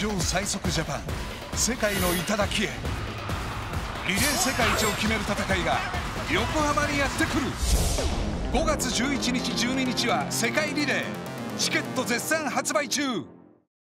上最速ジャパン。世界の頂へ。リレー世界一を決める戦いが横浜にやってくる。5月11日12日は世界リレー。チケット絶賛発売中。